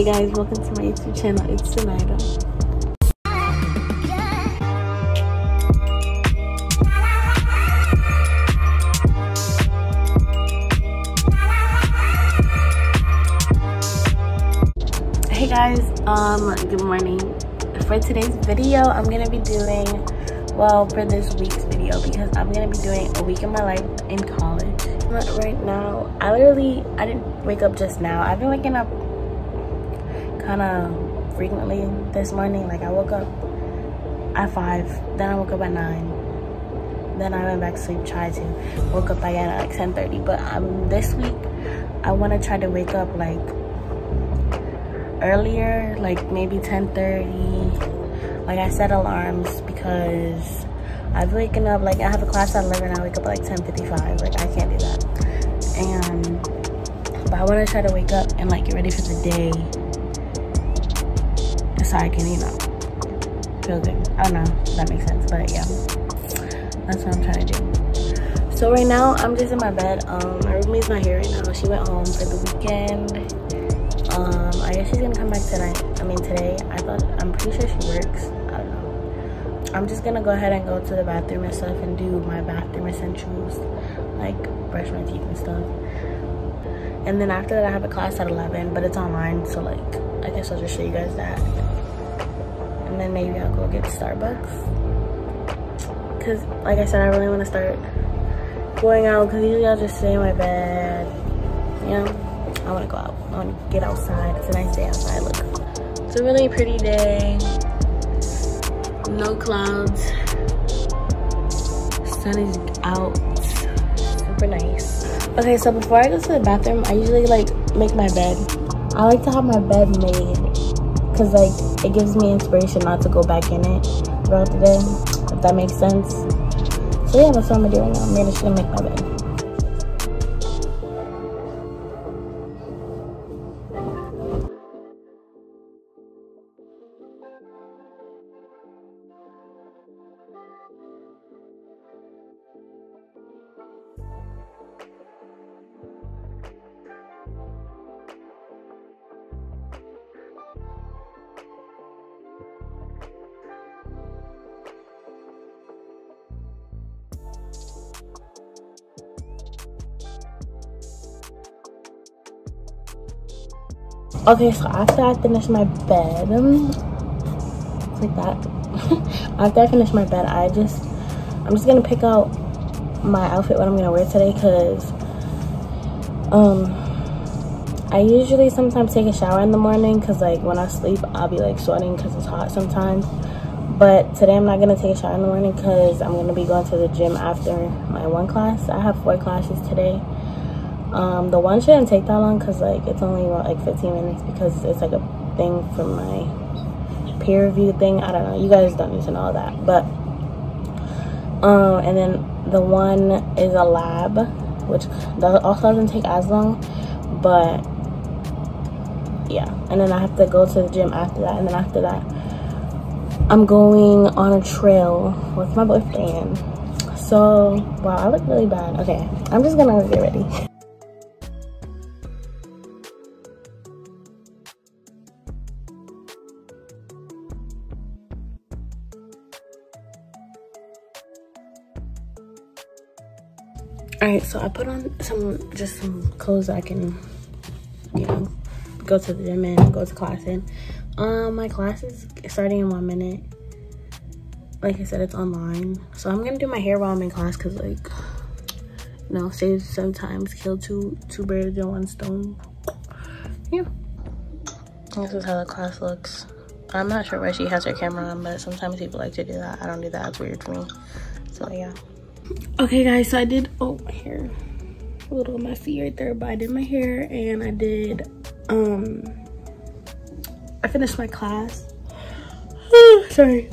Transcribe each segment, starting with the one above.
Hey guys, welcome to my YouTube channel. It's Zenaidia. Hey guys, um, good morning. For today's video, I'm gonna be doing, well, for this week's video, because I'm gonna be doing a week in my life in college. Right now, I literally, I didn't wake up just now. I've been waking up kind of frequently this morning. Like I woke up at five, then I woke up at nine, then I went back to sleep, tried to, woke up again at like 10.30. But um, this week, I want to try to wake up like earlier, like maybe 10.30. Like I set alarms because I've waken up, like I have a class at 11, I wake up at like 10.55. Like I can't do that. And, but I want to try to wake up and like get ready for the day so I can, you know, feel good. I don't know if that makes sense, but yeah, that's what I'm trying to do. So right now, I'm just in my bed. Um, my roommate's not here right now. She went home for the weekend. Um, I guess she's gonna come back tonight. I mean today. I thought I'm pretty sure she works. I don't know. I'm just gonna go ahead and go to the bathroom and stuff and do my bathroom essentials, like brush my teeth and stuff. And then after that, I have a class at 11, but it's online, so like I guess I'll just show you guys that and then maybe I'll go get Starbucks. Cause like I said, I really want to start going out cause usually I'll just stay in my bed. You know, I want to go out. I want to get outside. It's a nice day outside. Look, it's a really pretty day. No clouds. Sun is out. Super nice. Okay, so before I go to the bathroom, I usually like make my bed. I like to have my bed made because like it gives me inspiration not to go back in it throughout the day if that makes sense. So yeah that's what i'm gonna do right now. I'm gonna make my bed Okay, so after I finish my bed, um, like that. after I finish my bed, I just, I'm just gonna pick out my outfit, what I'm gonna wear today, cause, um, I usually sometimes take a shower in the morning, cause like when I sleep, I'll be like sweating cause it's hot sometimes. But today I'm not gonna take a shower in the morning cause I'm gonna be going to the gym after my one class. I have four classes today um the one shouldn't take that long because like it's only about like 15 minutes because it's like a thing for my peer review thing. I don't know. You guys don't need to know that. But um and then the one is a lab which also doesn't take as long but yeah. And then i have to go to the gym after that. And then after that i'm going on a trail with my boyfriend. So wow i look really bad. Okay i'm just gonna get ready all right so i put on some just some clothes i can you know go to the gym and go to class in. Um my class is starting in one minute. Like i said it's online. So i'm gonna do my hair while i'm in class because like you know save sometimes kill two two birds in one stone. Yeah. This is how the class looks. I'm not sure why she has her camera on but sometimes people like to do that. I don't do that. It's weird for me. So yeah okay guys so i did oh my hair a little messy right there but i did my hair and i did um i finished my class. Sorry.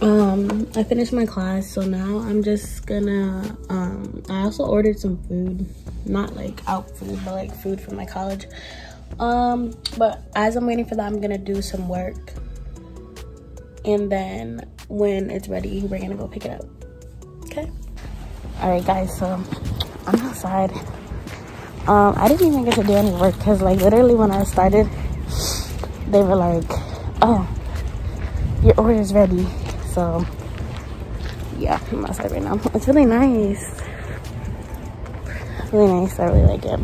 Um i finished my class so now i'm just gonna um i also ordered some food not like out food but like food from my college. Um but as i'm waiting for that i'm gonna do some work. And then when it's ready we're gonna go pick it up all right guys so i'm outside um i didn't even get to do any work because like literally when i started they were like, oh, your order is ready. So yeah, I'm outside right now. It's really nice. Really nice. I really like it.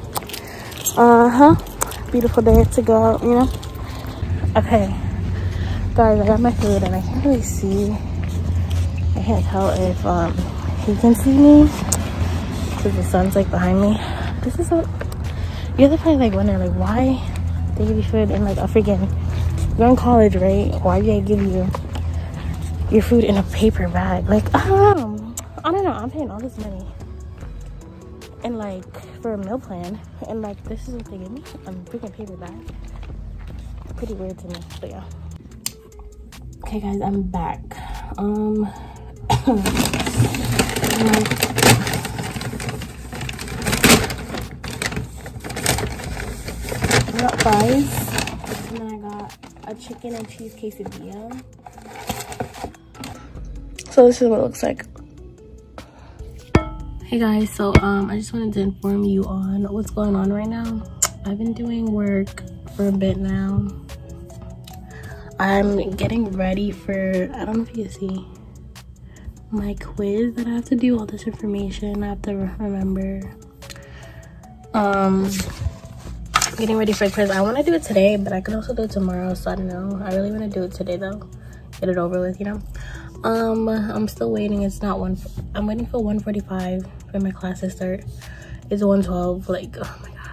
Uh-huh. Beautiful day to go out, you know? Okay. Guys, I got my food and I can't really see. I can't tell if um he can see me. Because the sun's like behind me. This is what you're probably like wondering like why they give you food in like a freaking you're in college, right? Why do they give you your food in a paper bag? Like, I don't know. I don't know. I'm paying all this money. And like for a meal plan. And like this is what they give me. A freaking paper bag. Pretty weird to me. But yeah. Okay guys, I'm back. Um I got fries. And then I got a chicken and cheese quesadilla. So this is what it looks like. Hey guys, so um, I just wanted to inform you on what's going on right now. I've been doing work for a bit now. I'm getting ready for, I don't know if you can see, my quiz that I have to do, all this information I have to remember. Um, getting ready for quiz. I want to do it today, but I can also do it tomorrow, so I don't know. I really want to do it today though. Get it over with, you know? Um, I'm still waiting. It's not one, I'm waiting for 145 for my class to start. It's 112, like, oh my God.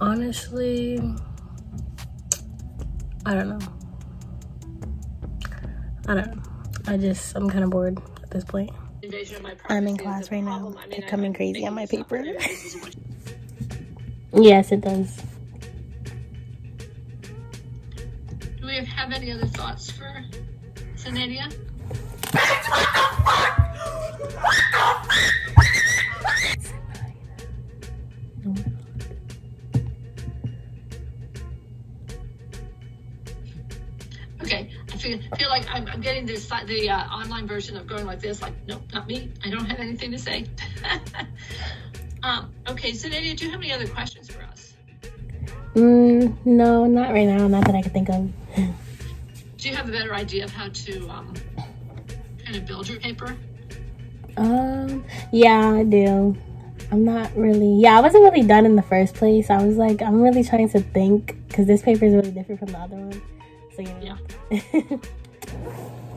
Honestly, I don't know. I don't know. I just, I'm kind of bored at this point. I'm in class right now. They're coming crazy on my paper. yes, it does. Do we have any other thoughts for Zenaidia? like I'm, I'm getting this the uh, online version of going like this. Like, nope, not me. I don't have anything to say. um, okay, Zenaidia, do you have any other questions for us? Mm, no, not right now. Not that I can think of. do you have a better idea of how to um, kind of build your paper? Um, yeah, I do. I'm not really, yeah, I wasn't really done in the first place. I was like, I'm really trying to think because this paper is really different from the other one. So, know. Yeah. Thank you.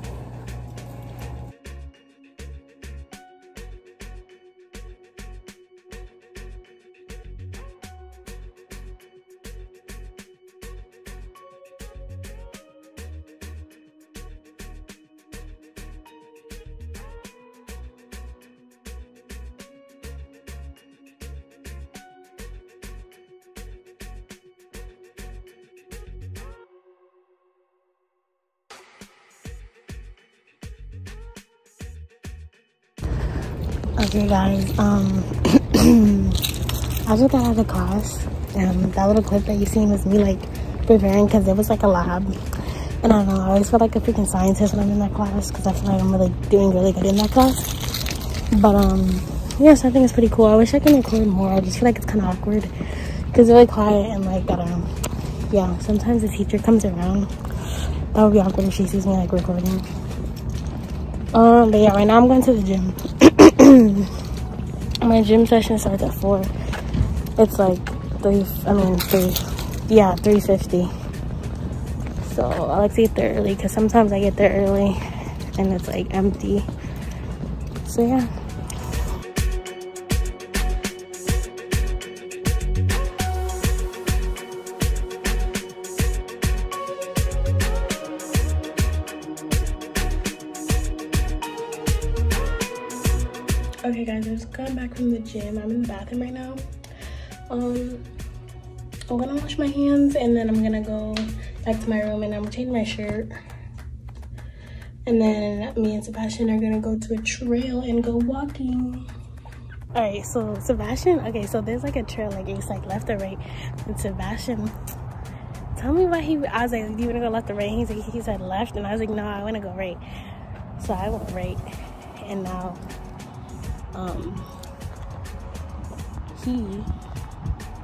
Okay, guys. Um, I just got out of class, and that little clip that you seen was me like preparing because it was like a lab. And I don't know, I always feel like a freaking scientist when I'm in that class because I feel like I'm really doing really good in that class. But um, yes, I think it's pretty cool. I wish I could record more. I just feel like it's kind of awkward because it's really quiet and like I don't know. Yeah, sometimes the teacher comes around. That would be awkward if she sees me like recording. Um, but yeah, right now I'm going to the gym. my gym session starts at four. It's like three. I mean three. Yeah, three fifty. So I like to get there early because sometimes I get there early and it's like empty. So yeah. Gym. I'm in the bathroom right now. Um, I'm gonna wash my hands and then I'm gonna go back to my room and I'm gonna change my shirt. And then me and Sebastian are gonna go to a trail and go walking. All right, so Sebastian, okay, so there's like a trail, like it's like left or right. And Sebastian, tell me why he, I was like, do you wanna go left or right? He's like, he said left, and I was like, no, I wanna go right. So I went right, and now um, he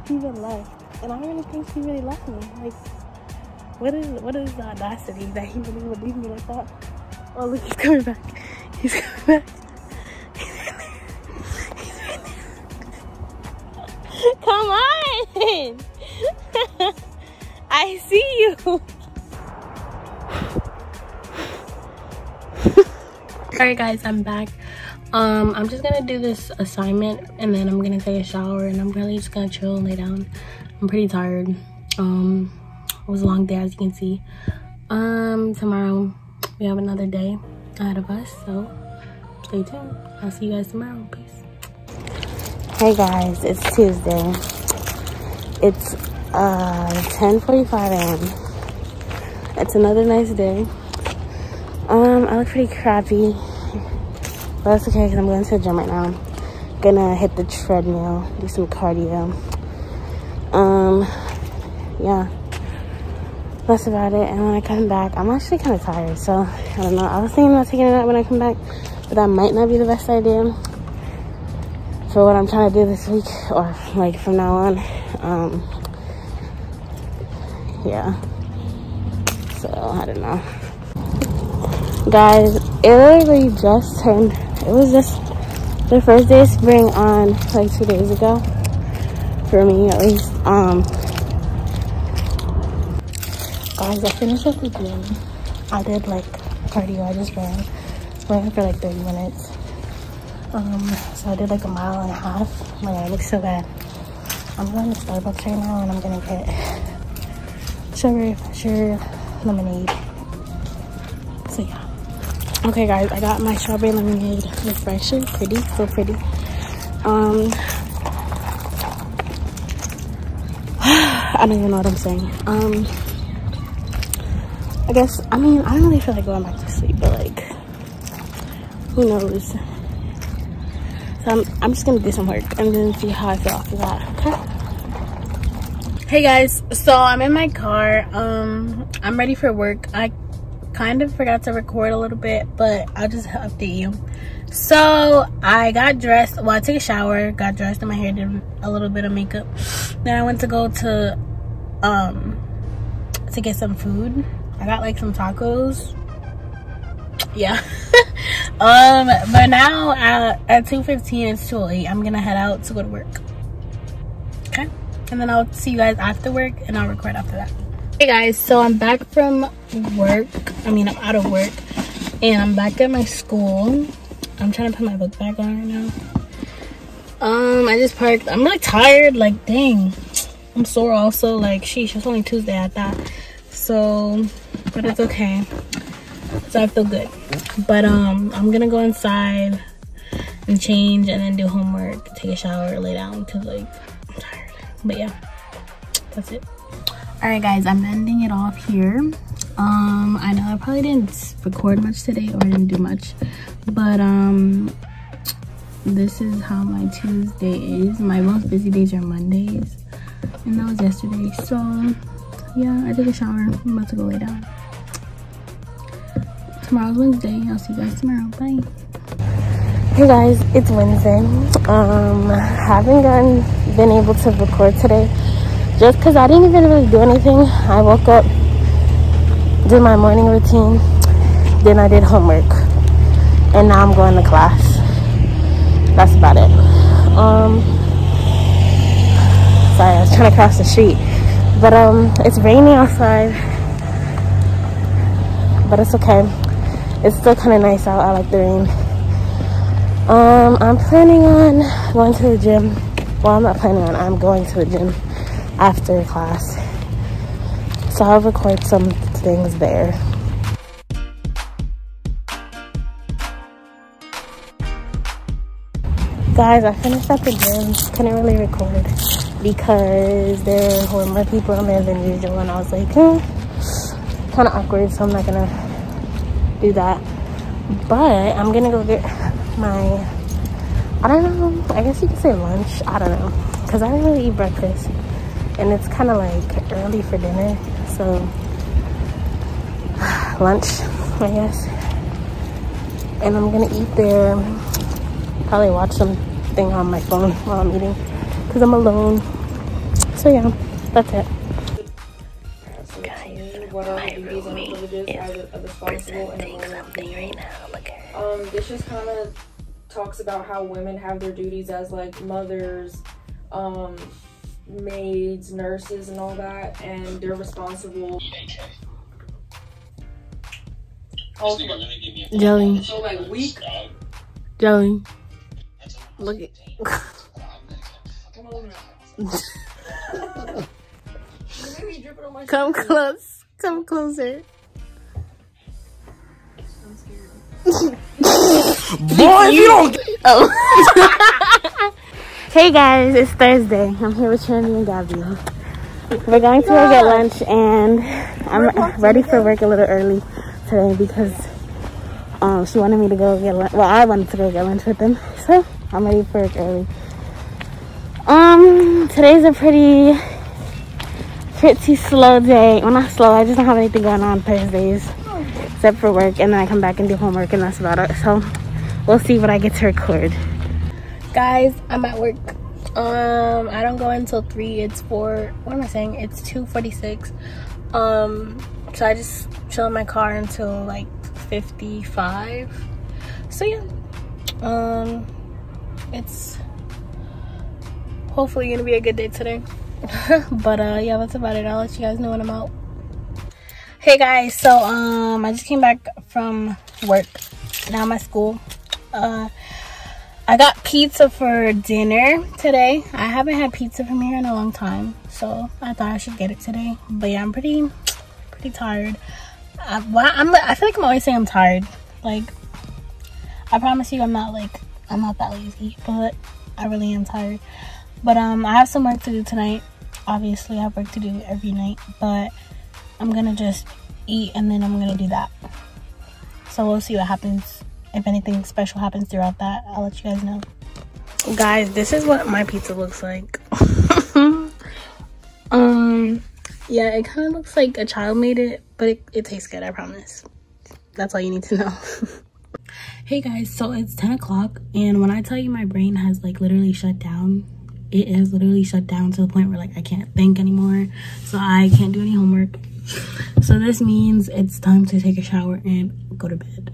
even left. And I really think he really left me. Like, what is what is the audacity that he really would leave me like that? Oh look, he's coming back. He's coming back. Come on! I see you. Alright guys, I'm back. Um, I'm just gonna do this assignment and then I'm gonna take a shower and I'm really just gonna chill and lay down. I'm pretty tired. Um, it was a long day as you can see. Um, tomorrow we have another day ahead of us, so stay tuned. I'll see you guys tomorrow. Peace. Hey guys, it's Tuesday. It's uh 10:45 a.m. It's another nice day. Um, I look pretty crappy, but that's okay because I'm going to the gym right now. gonna hit the treadmill, do some cardio. Um, yeah, that's about it. And when I come back, I'm actually kind of tired, so I don't know. I was thinking about taking it out when I come back, but that might not be the best idea for what I'm trying to do this week or like from now on. Um, yeah. So I don't know guys it literally just turned it was just the first day of spring on like two days ago. For me at least um. Guys i finished at the gym. I did like cardio. I just ran ran for like 30 minutes. Um so i did like a mile and a half. My hair looks so bad. I'm going to starbucks right now and i'm gonna get strawberry fresher lemonade okay guys i got my strawberry lemonade. Refresher pretty so pretty. Um i don't even know what i'm saying. Um i guess i mean i don't really feel like going back to sleep but like who knows? So i'm, I'm just gonna do some work and then see how i feel after that okay? Hey guys so i'm in my car. Um i'm ready for work. I kind of forgot to record a little bit but i'll just update you. So i got dressed well i took a shower got dressed and my hair did a little bit of makeup. Then i went to go to um to get some food. I got like some tacos. Yeah. Um but now at, at 2:15, it's 208 i'm gonna head out to go to work. Okay? And then i'll see you guys after work and i'll record after that hey guys. So i'm back from work. I mean i'm out of work. And i'm back at my school. I'm trying to put my book back on right now. Um i just parked. I'm really tired. Like dang. I'm sore also. Like sheesh it's only tuesday at that so but it's okay. So i feel good. But um i'm gonna go inside and change and then do homework take a shower lay down because like i'm tired. But yeah. That's it all right guys i'm ending it off here. Um i know i probably didn't record much today or didn't do much but um this is how my tuesday is. My most busy days are mondays and that was yesterday so yeah i took a shower. I'm about to go lay down. Tomorrow's wednesday. I'll see you guys tomorrow. Bye. Hey guys it's wednesday. Um haven't gotten been able to record today just because I didn't even really do anything. I woke up, did my morning routine, then I did homework, and now I'm going to class. That's about it. Um, sorry, I was trying to cross the street, but um, it's raining outside, but it's okay. It's still kind of nice out. I like the rain. Um, I'm planning on going to the gym. Well, I'm not planning on. I'm going to the gym after class. So I'll record some things there. Guys, I finished up the gym. Couldn't really record because there were more people in there than usual and I was like, hmm, kind of awkward so I'm not gonna do that. But I'm gonna go get my, I don't know, I guess you could say lunch. I don't know because I didn't really eat breakfast and it's kind of like early for dinner so lunch i guess and i'm gonna eat there probably watch something on my phone while i'm eating because i'm alone so yeah that's it. What are the duties and privileges as a, a responsible and enrollment right now. Look at her. Um, this just kind of talks about how women have their duties as like mothers, um, maids, nurses, and all that, and they're responsible. Also, Jelly, so like week. jelly. Look at. Come close. Come closer. Boy, you don't Oh. hey guys, it's Thursday. I'm here with Trinity and Gabby. We're going to go get lunch and I'm ready for work a little early today because um, she wanted me to go get lunch. Well, I wanted to go get lunch with them. So I'm ready for work early. Um, today's a pretty, pretty slow day. Well, not slow. I just don't have anything going on Thursdays except for work and then I come back and do homework and that's about it. So we'll see what I get to record. Guys, I'm at work. Um, I don't go until three. It's four. What am I saying? It's two forty-six. Um, so I just chill in my car until like fifty-five. So yeah, um, it's hopefully gonna be a good day today. but uh, yeah, that's about it. I'll let you guys know when I'm out. Hey guys, so um, I just came back from work. Now at school. Uh, I got pizza for dinner today. I haven't had pizza from here in a long time, so I thought I should get it today. But yeah, I'm pretty, pretty tired. I, well, I'm, I feel like I'm always saying I'm tired. Like, I promise you, I'm not like I'm not that lazy, but I really am tired. But um, I have some work to do tonight. Obviously, I have work to do every night, but I'm gonna just eat and then I'm gonna do that. So we'll see what happens. If anything special happens throughout that, I'll let you guys know. Guys, this is what my pizza looks like. um, yeah, it kind of looks like a child made it, but it, it tastes good, I promise. That's all you need to know. hey guys, so it's 10 o'clock, and when I tell you my brain has like literally shut down, it has literally shut down to the point where like I can't think anymore. So I can't do any homework. So this means it's time to take a shower and go to bed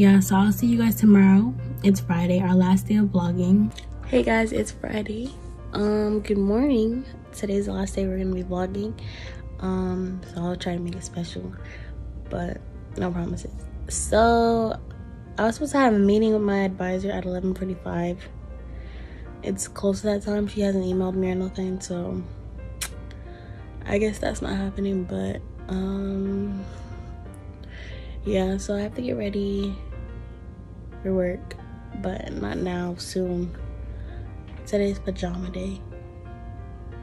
yeah so i'll see you guys tomorrow. It's friday our last day of vlogging. Hey guys it's friday. Um good morning. Today's the last day we're gonna be vlogging. Um so i'll try to make it special but no promises. So i was supposed to have a meeting with my advisor at 11:45. it's close to that time. She hasn't emailed me or nothing so i guess that's not happening but um yeah so i have to get ready for work but not now soon. Today's pajama day.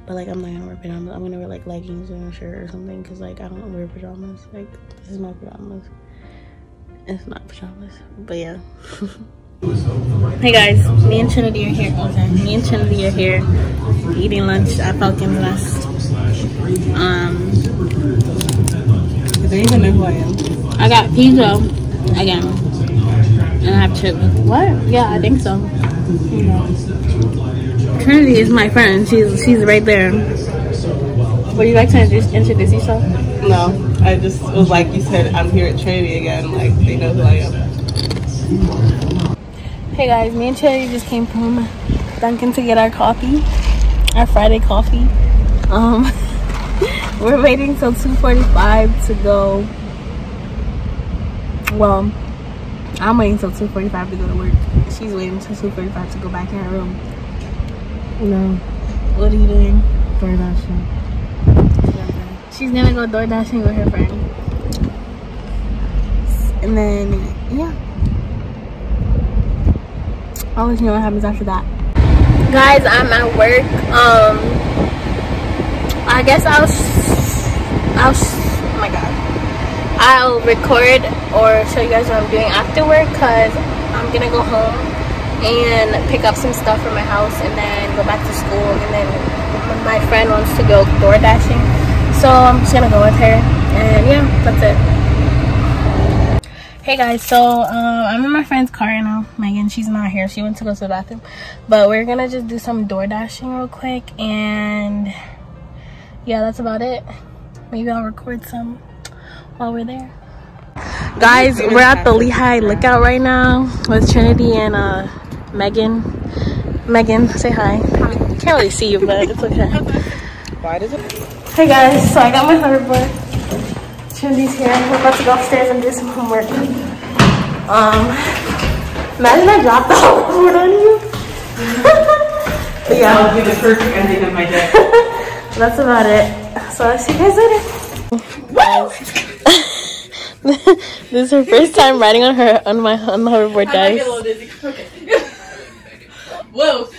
But like i'm not gonna wear pajamas. I'm gonna wear like leggings and a shirt or something because like i don't wear pajamas. Like this is my pajamas. It's not pajamas but yeah. Hey guys. Me and trinity are here. Okay. Me and trinity are here eating lunch at falcon nest um They even know who I am. I got pizza again. And I have chips. What? Yeah, I think so. Trinity is my friend. She's she's right there. Would you like to introduce, introduce yourself? No, I just was like you said, I'm here at Trinity again. Like they know who I am. Hey guys, me and Trinity just came from Dunkin' to get our coffee, our Friday coffee. Um, we're waiting till 2:45 to go. Well, I'm waiting till 2:45 to go to work. She's waiting till 2:45 to go back in her room. No, What are you doing? DoorDash. She's gonna go door dashing with her friend. And then, yeah. I'll let you know what happens after that. Guys, I'm at work. Um, I guess I'll, I'll, sh- oh my god. I'll record or show you guys what I'm doing afterward because I'm gonna go home and pick up some stuff from my house and then go back to school and then my friend wants to go door dashing. So i'm just gonna go with her and yeah that's it. Hey guys so uh, i'm in my friend's car right now megan. She's not here. She went to go to the bathroom. But we're gonna just do some door dashing real quick and yeah, that's about it. Maybe I'll record some while we're there. Guys, we're at the Lehigh Lookout right now with Trinity and uh, Megan. Megan, say hi. Can't really see you, but it's okay. Why does it? Hey guys, so I got my hoverboard. Trinity's here. We're about to go upstairs and do some homework. Um, imagine I dropped the hoverboard on you. but yeah. That'll be the perfect ending of my day. That's about it. So I'll see you guys later. this is her first time riding on her on my on the hoverboard, guys. dizzy. Okay. Whoa.